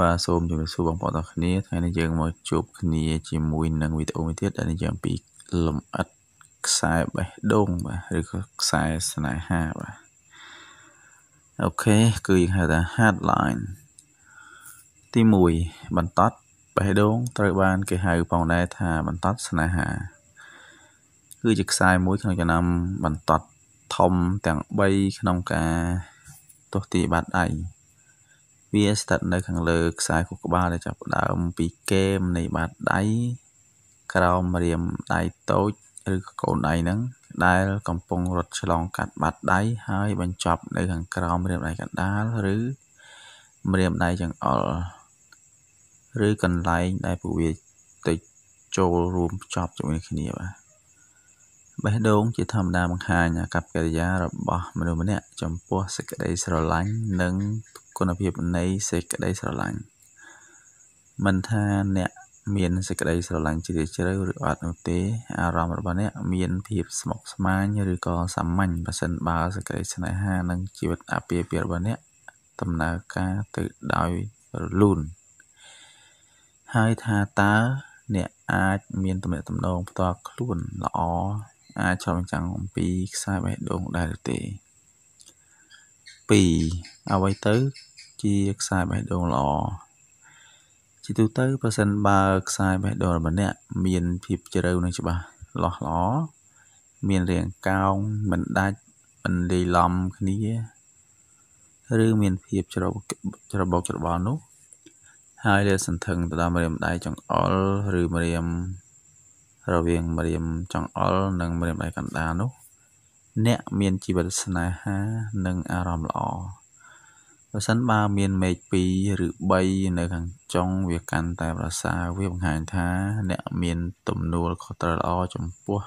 បាទសូមជម្រាបសួរបងប្អូនទាំងគ្នាថ្ងៃនេះយើងមកជួបគ្នាជាមួយនឹងវីដេអូមួយទៀតដែលនិយាយអំពីលំអិតខ្សែបេះដូងបាទឬក៏ខ្សែស្នេហាបាទអូខេគឺយើងហៅថា headline ទី1បន្តត់បេះដូងត្រូវបាន គេហៅផងដែរថាបន្តត់ស្នេហា គឺជាខ្សែមួយក្នុងចំណោមបន្តត់ធំទាំង3ក្នុងការទស្សទីបាត់ដៃ វាស្ថិតនៅខាងលើខ្សែខួរក្បាលដែលចាប់ផ្ដើមពីគែមនៃបាតដៃក្រោមរាមដៃតូចឬក៏កូនដៃហ្នឹងដែលកំពុងរត់ឆ្លងកាត់បាតដៃហើយបញ្ចប់នៅខាងក្រោមរាមដៃកណ្ដាលឬរាមដៃចង្អុលឬកន្លែងដែលពួកវាទៅចូលរួមភ្ជាប់ជាមួយគ្នាបាទ បេះដូងជាធម្មតាបង្ហាញអាកប្បកិរិយារបស់មនុស្សម្នាក់ចំពោះសេចក្តីស្រឡាញ់និងគុណភាពនៃសេចក្តីស្រឡាញ់មិនថាអ្នកមានសេចក្តីស្រឡាញ់ជ្រាលជ្រៅឬអត់នោះទេអារម្មណ៍របស់អ្នកមានភាពស្មុគស្មាញឬក៏សាមញ្ញបើសិនបើសេចក្តីស្នេហានិងជីវិតអាពាហ៍ពិពាហ៍របស់អ្នកដំណើរការទៅដោយរលូនហើយថាតើអ្នកអាចមានទំនាក់ទំនងផ្ទាល់ខ្លួនល្អ អាចឆ្លុះបញ្ចាំងអំពីខ្សែបេះដូងដែរឬទេ2អ្វីទៅជាខ្សែបេះដូងល្អជាទូទៅប្រសិនបើខ្សែបេះដូងរបស់អ្នកមានភាពជ្រៅនិងច្បាស់លាស់ល្អមានរាងកោងមិនដាច់មិនលាយឡំគ្នាឬមានភាពច្របច្របោកច្របល់នោះហើយលាតសន្ធឹងទៅដល់ម្រាមដៃចង្អុលឬម្រាម រវាងម្រាមចង្អុលនិងម្រាមដៃកណ្ដាលនោះ អ្នកមានជីវិតស្នេហានិងអារម្មណ៍ល្អប្រសិនបើមានមេឃ2ឬ3នៅខាងចុងវាកាន់តែប្រសើរវាបង្ហាញថា អ្នកមានទំនួលខុសត្រូវល្អចំពោះ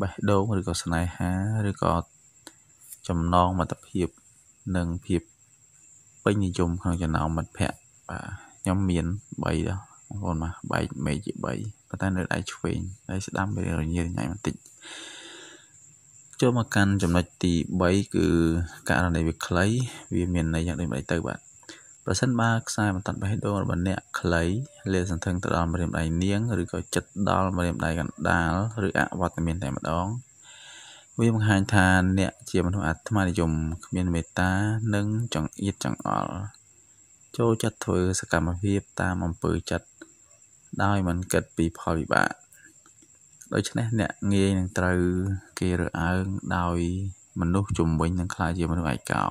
បេះដូងឬក៏ស្នេហាឬក៏ចំណងមិត្តភាពនិងភាពពេញនិយមក្នុងចំណោមមិត្តភ័ក្តិបាទខ្ញុំមាន3ដែរ បងប្អូនបាទបែកមេឃជា3ប៉ុន្តែនៅដៃឆ្វេងដៃស្ដាំវារញ៉េរញ៉ៃបន្តិចចូលមកកាន់ចំណុចទី3គឺករណីវាខ្លីវាមានន័យយ៉ាងដូចម្ដេចទៅបាទប្រសិនបើខ្សែបន្ទាត់បេះដូងរបស់អ្នកខ្លីលាតសន្ធឹងទៅដល់ម្រាមដៃនាងឬក៏ចិត្តដល់ម្រាមដៃកណ្ដាលឬអវត្តមានតែម្ដងវាបង្ហាញថាអ្នកជាមនុស្សអាត្មានិយមគ្មានមេត្តានិងចង្អៀតចង្អល់ចូលចិត្តធ្វើសកម្មភាពតាមអំពើចិត្ត ដោយមិនគិតពីផលវិបាកដូច្នេះអ្នកងាយនឹងត្រូវគេរើអើងដោយមនុស្សជំវិញនឹងខ្លាចជាមនុស្សឯកោ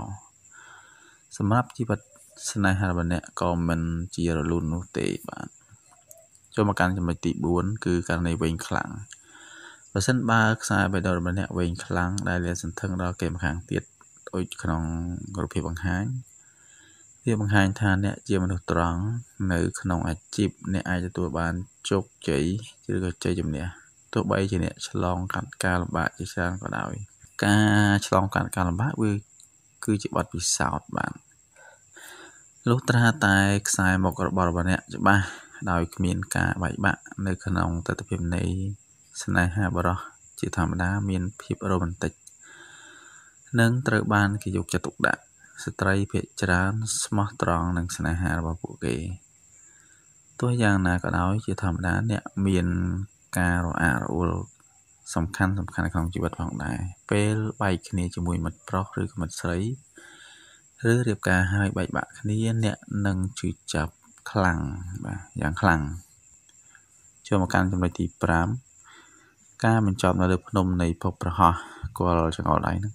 សម្រាប់ជីវិតស្នេហារបស់អ្នកក៏មិនជារលូននោះទេបាទចូលមកកាន់ចំណុចទី4គឺករណីវិញខ្លាំងបើសិនបើខ្សែបេះដូងរបស់អ្នកវិញខ្លាំងដែលលាតសន្ធឹងដល់គេម្ខាងទៀតដូចក្នុងរូបភាពបង្ហាញ វាបង្ហាញថាអ្នកជាមនុស្សត្រង់នៅក្នុងអាជីពអ្នកអាចទទួលបានជោគជ័យឬក៏ជ័យជំនះទោះបីជាអ្នកឆ្លងកាត់ការលំបាកជាច្រើនក៏ដោយ ការឆ្លងកាត់ការលំបាកវាគឺជាបទពិសោធន៍បាទលុះត្រាតែខ្សែមុខរបស់របស់អ្នកច្បាស់ដោយគ្មានការបែកបាក់នៅក្នុងទស្សនវិជ្ជានៃស្នេហាបរោះជាធម្មតាមានភាពរ៉ូមែនទិកនិងត្រូវបានគេយកចិត្តទុកដាក់ ស្ត្រីភាគច្រើនស្មោះត្រង់នឹងស្នេហារបស់ពួកគេទោះយ៉ាងណាក៏ដោយជាធម្មតាអ្នកមានការរអាក់រអួលសំខាន់សំខាន់ក្នុងជីវិតផងដែរពេលបែកគ្នាជាមួយមិត្តប្រុសឬមិត្តស្រីឬរៀបការហើយបែកបាក់គ្នាអ្នកនឹងជឿចាប់ខ្លាំងបាទយ៉ាងខ្លាំងចូលមកកាន់ចំណុចទី5ការបញ្ចប់នៅលើភ្នំនៃភពប្រហោះគល់ចង្អុលដៃហ្នឹង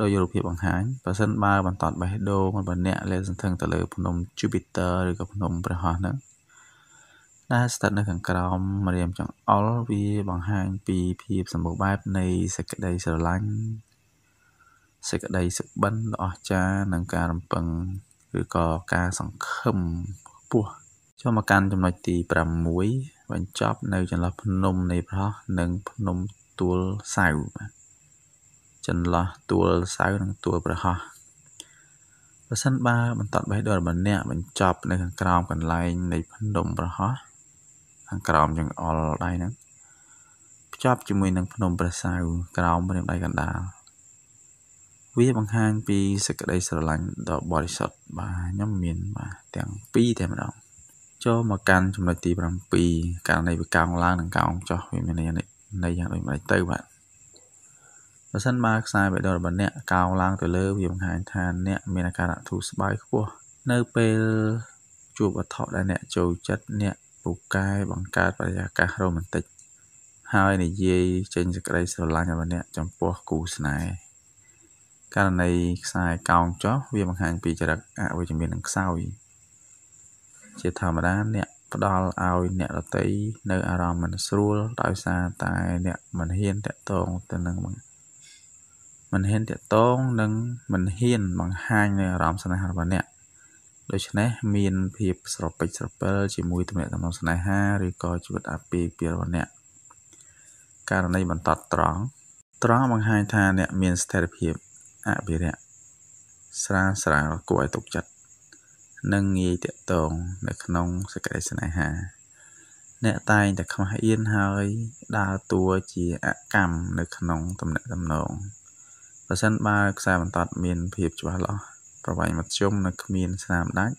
ដោយរូបភាពបង្ហាញបើសិនបើបន្តបេះដូងរបស់អ្នកលាតសន្ធឹងទៅលើភ្នំ Jupiter ឬក៏ភ្នំប្រហោះហ្នឹងដែលស្ថិតនៅខាងក្រោមម្រាមចង្អុលវាបង្ហាញពីភាពសម្បូរបែបនៃសេចក្តីស្រឡាញ់សេចក្តីសុបិនដ៏អស្ចារ្យនិងការរំពឹងឬក៏ការសង្ឃឹមខ្ពស់ចូលមកកាន់ចំណុចទី6បញ្ចប់នៅចន្លោះភ្នំនៃប្រហោះនិងភ្នំទួលសៅបាទ ចន្លោះទួលសៅនិងទួលប្រហោះប្រសិនបើបន្តបេះដូងរបស់អ្នកបញ្ចប់នៅខាងក្រោមកន្លែងនៃភ្នំប្រហោះខាងក្រោមចង្អុលដៃហ្នឹងភ្ជាប់ជាមួយនឹងភ្នំព្រះសៅក្រោមម្រាមដៃកណ្ដាលវាបង្ហាញពីសេចក្តីស្រឡាញ់ដ៏បរិសុទ្ធបាទខ្ញុំមានបាទទាំងពីរតែម្ដងចូលមកកាន់ចំណុចទី7ករណីវាកោងឡើងនិងកោងចុះវាមានន័យន័យយ៉ាងដូចម្ដេចទៅបាទ បើសិនបើខ្សែបេះដូងរបស់អ្នកកោងឡើងទៅលើវាបង្ហាញថាអ្នកមានអាការៈធូរស្បើយខ្ពស់នៅពេលជួបវត្ថុដែលអ្នកចូលចិត្តអ្នកពូកែបង្កើតបរិយាកាសរ៉ូម៉ាន់ទិកហើយនិយាយចេញសេចក្តីស្រឡាញ់របស់អ្នកចំពោះគូស្នេហ៍ករណីខ្សែកោងចុះវាបង្ហាញពីចរិតអវិជ្ជមាននិងខ្សោយជាធម្មតាអ្នកផ្ដល់ឲ្យអ្នកដតីនៅអារម្មណ៍មិនស្រួលដោយសារតែអ្នកមិនហ៊ានតាក់ទងទៅនឹង មិនហ៊ានតាក់ទងនិងមិនហ៊ានបង្ហាញនៅអារម្មណ៍ស្នេហារបស់អ្នកដូច្នេះមានភាពស្រពេចស្រពិលជាមួយទំនាក់ទំនងស្នេហាឬក៏ជីវិតអាពាហ៍ពិពាហ៍របស់អ្នកករណីបន្តត្រង់ត្រង់បង្ហាញថាអ្នកមានស្ថិរភាពអភិរក្សស្រាលស្រាលគួរឲ្យទុកចិត្តនិងងាយតាក់ទងនៅក្នុងសេចក្តីស្នេហា អ្នកតែងតែខ្មាស់អៀនហើយដើរតួជាអកម្មនៅក្នុងទំនាក់ទំនង បើសិនបើខ្សែបន្តមានភាពច្បាស់លាស់ប្រវែងមធ្យមនៅគ្មានស្នាមដាច់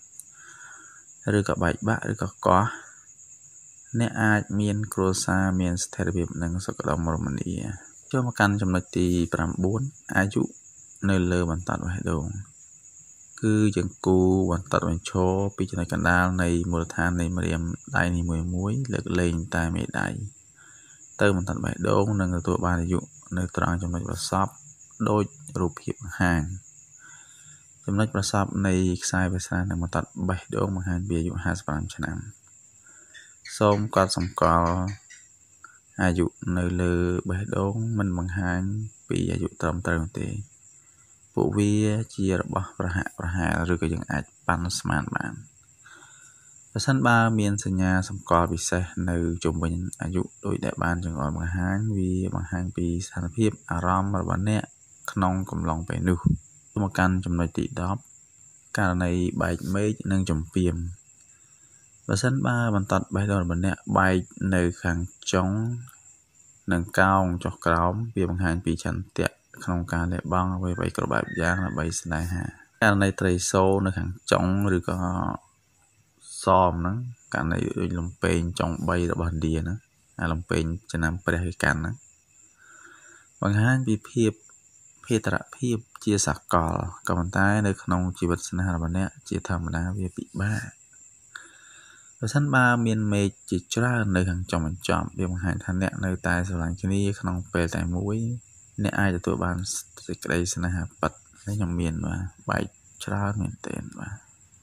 ឬក៏បែកបាក់ឬក៏កោះអ្នកអាចមានគ្រួសារមានស្ថិរភាពនិងសុខដុមរមនាចូលមកកាន់ចំណុចទី9អាយុនៅលើបន្តបេះដូងគឺចង្កូបន្តបញ្ឈរពីចំណុចកណ្ដាលនៃមូលដ្ឋាននៃម្រាមដៃនីមួយៗលើកលែងតែមេដៃទៅបន្តបេះដូងនិងទទួលបានអាយុនៅត្រង់ចំណុចប្រសព ដោយរូបភាពបង្ហាញចំណុចប្រសពនៃខ្សែវាសនានិងបន្តបេះដូងបង្ហាញពីអាយុ55ឆ្នាំ សូមកត់សម្គាល់អាយុនៅលើបេះដូងមិនបង្ហាញពីអាយុត្រឹមត្រូវទេពួកវាជារបស់ប្រហាក់ប្រហែលឬក៏យើងអាចប៉ាន់ស្មានបានប្រសិនបើមានសញ្ញាសម្គាល់ពិសេសនៅជុំវិញអាយុដោយដែលបានចង្អុលបង្ហាញវាបង្ហាញពីស្ថានភាពអារម្មណ៍របស់អ្នក ក្នុងកំឡុងពេលនោះមកកាន់ចំណុចទី10ករណីបែកមេឃនិងចំពីមបើសិនបើបន្តបេះដូងរបស់អ្នកបែកនៅខាងចុងនិងកោងចុះក្រោមវាបង្ហាញពីចន្ទៈក្នុងការលះបង់អ្វីៗគ្រប់បែបយ៉ាងដើម្បីស្នេហាករណីត្រីសូនៅខាងចុងឬក៏សមហ្នឹងករណីដូចលំពេងចុង3របស់ឥណ្ឌាហ្នឹងអាលំពេងចំណាំព្រះវិកាន់ហ្នឹងបង្ហាញពីភាព ភេទរភាពជាសកលក៏ប៉ុន្តែនៅក្នុងជីវិតស្នេហារបស់អ្នកជាធម្មតាវាពិបាកប្រសិនបើមានមេឃជាច្រើននៅខាងចុងបញ្ចប់វាបង្ហាញថាអ្នកនៅតែស្រឡាញ់គ្នាក្នុងពេលតែមួយអ្នកអាចទទួលបានសេចក្តីស្នេហាពិតនេះខ្ញុំមានបាទបែកច្រើនមែនទែនបាទ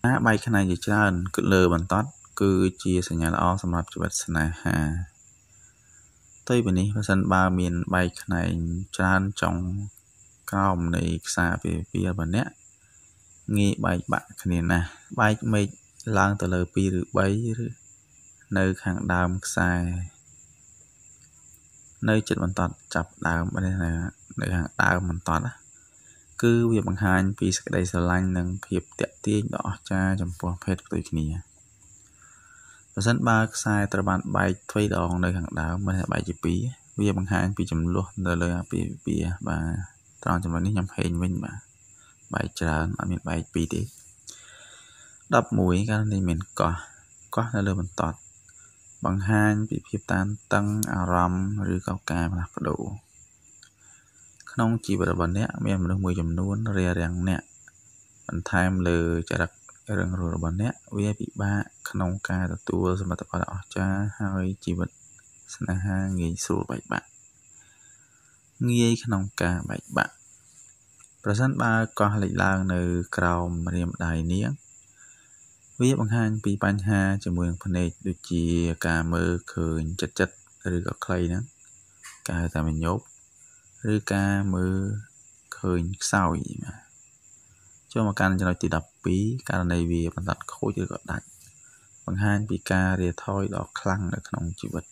ការបែកខ្នែងជាច្រើនគឺលើបន្តគឺជាសញ្ញាល្អសម្រាប់ជីវិតស្នេហាផ្ទុយពីនេះបើសិនបើមានបែកខ្នែងច្រើនចុង ក្រោមនៃខ្សែពីពីរបស់អ្នកងាយបែកបាក់គ្នាណាស់បែកមេឃឡើងទៅលើ2ឬ3ឬនៅខាងដើមខ្សែនៅចិត្តបន្តចាប់ដើមនេះណានៅខាងដើមបន្តណាគឺវាបង្ហាញពីសេចក្តីស្រឡាញ់និងភាពតាក់ទាញដ៏អស្ចារ្យចំពោះភេទផ្ទុយគ្នាបើសិនបើខ្សែត្រូវបានបែកទ្វេដងនៅខាងដើមមិនបែកជាពីរវាបង្ហាញពីចំនួននៅលើអាពាហ៍ពិពាហ៍បាទ ត្រង់ចំណុចនេះខ្ញុំហេងវិញបាទបែកច្រើនអត់មានបែកពីរទេ11ករណីមានកោះកោះនៅលើបន្តបង្ហាញពីភាពតានតឹងអារម្មណ៍ឬក៏ការផ្លាស់ប្ដូរក្នុងជីវិតរបស់អ្នកមានមនុស្សមួយចំនួនរារាំងអ្នកបន្ថែមលើចរិតរឿងរស់របស់អ្នកវាពិបាកក្នុងការទទួលសមិទ្ធផលអស្ចារ្យហើយជីវិតស្នេហាងាយស្រួលបែកបាក់ ងាយក្នុងការបែកបាក់ ប្រសិនបើកោះលេចឡើងនៅក្រោមរាមដៃនាង វាបង្ហាញពីបញ្ហាជាមួយនឹងភ្នែកដូចជាការមើលឃើញចិត្តចិត្តឬក៏ខ្លីហ្នឹងការហៅថាមញោបឬការមើលឃើញខ្សោយបាទចូលមកកាន់ចំណុចទី12ករណីវាបណ្ដាត់ខូចឬក៏ដាច់បង្ហាញពីការរាថយដ៏ខ្លាំងនៅក្នុងជីវិត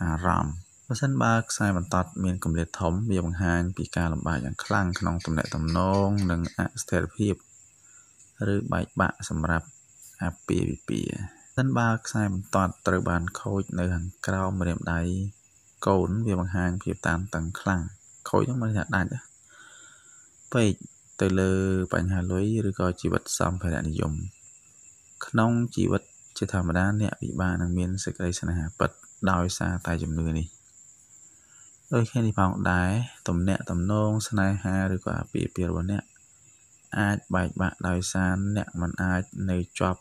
អារម្មណ៍ បើសិនបើខ្សែបន្តមានកម្រិតធំវាបង្ហាញពីការលំបាកយ៉ាងខ្លាំងក្នុងទំនាក់ទំនងនិងអស្ថិរភាពឬបែកបាក់សម្រាប់អាពាហ៍ពិពាហ៍សិនបើខ្សែបន្តត្រូវបានខូចនៅខាងក្រោមម្រាមដៃកូនវាបង្ហាញភាពតានតឹងខ្លាំងខូចហ្នឹងមិនថាដាច់ពេកទៅលើបញ្ហាលុយឬក៏ជីវិតសម្ភារៈនិយមក្នុងជីវិតជាធម្មតាអ្នកពិបាកនឹងមានសេចក្តីស្នេហាពិតដោយសារតែជំនឿនេះ ដូចគ្នានេះផងដែរទំនាក់ទំនងស្នេហាឬក៏អាពាហ៍ពិពាហ៍របស់អ្នកអាចបែកបាក់ដោយសារអ្នកមិនអាចនៅជាប់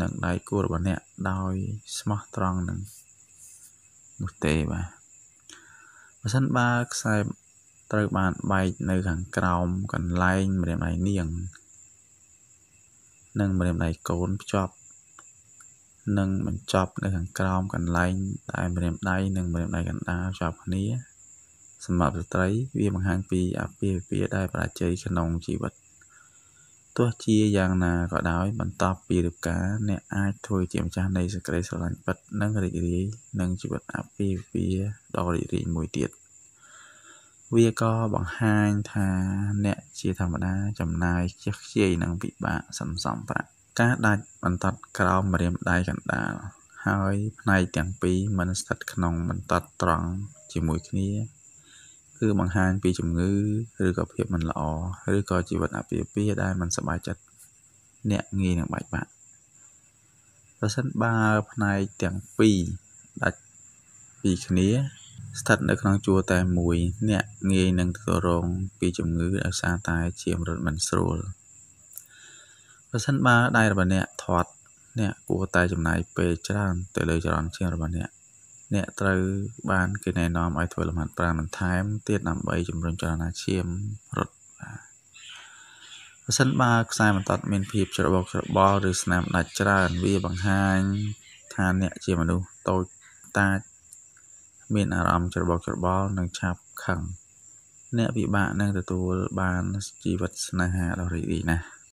នឹងដៃគូរបស់អ្នកដោយស្មោះត្រង់នឹងនោះទេបាទបើសិនបើខ្សែត្រូវបានបែកនៅខាងក្រោមកន្លែងម្រាមដៃនាង និងម្រាមដៃកូនភ្ជាប់ និងបញ្ចប់នៅខាងក្រោមកន្លែងដែលម្រាមដៃនិងម្រាមដៃកណ្ដាលជាប់គ្នាសម្រាប់ស្ត្រី វាបង្ហាញពីអាពាហ៍ពិពាហ៍ដែលបរាជ័យក្នុងជីវិតទោះជាយ៉ាងណាក៏ដោយបន្ទាប់ពីរៀបការអ្នកអាចធ្វើជាម្ចាស់នៃសេចក្តីស្រឡាញ់ពិតនិងរីករាយនឹងជីវិតអាពាហ៍ពិពាហ៍ដ៏រីករាយមួយទៀតវាក៏បង្ហាញថាអ្នកជាធម្មតាចំណាយខ្ជិះខ្ជាយនិងពិបាកសន្សំប្រាក់ ការដាច់បន្តត់ក្រោមម្រាមដៃកណ្ដាល ហើយផ្នែកទាំងពីរមិនស្ថិតក្នុងបន្តត់ត្រង់ជាមួយគ្នា គឺបង្ហាញពីជំងឺឬក៏ភាពមិនល្អឬក៏ជីវិតអាពាហ៍ពិពាហ៍ដែលមិនសប្បាយចិត្តអ្នកងាយនឹងបែកបាក់ប្រសិនបើផ្នែកទាំងពីរដាច់ពីគ្នា ស្ថិតនៅក្នុងជួរតែមួយ អ្នកងាយនឹងទទួលរងពីជំងឺដោយសារតែជាមរតមិនស្រួល ប្រសិនបើដៃរបស់អ្នកធាត់អ្នកគួរតែចំណាយពេលច្រើនទៅលើចរន្តឈាមរបស់អ្នកអ្នកត្រូវបានគេណែនាំឲ្យធ្វើលំហាត់ប្រាណបន្ថែមទៀតដើម្បីជំរុញចលនាឈាមរត់បាទប្រសិនបើខ្សែបន្ទាត់មានភាពច្របូកច្របល់ឬស្នាមដាច់ច្រើនវាបង្ហាញថាអ្នកជាមនុស្សតូចតាចមានអារម្មណ៍ច្របូកច្របល់និងឆាប់ខឹងអ្នកពិបាកនឹងទទួលបានជីវិតស្នេហាដ៏រីករាយណាស់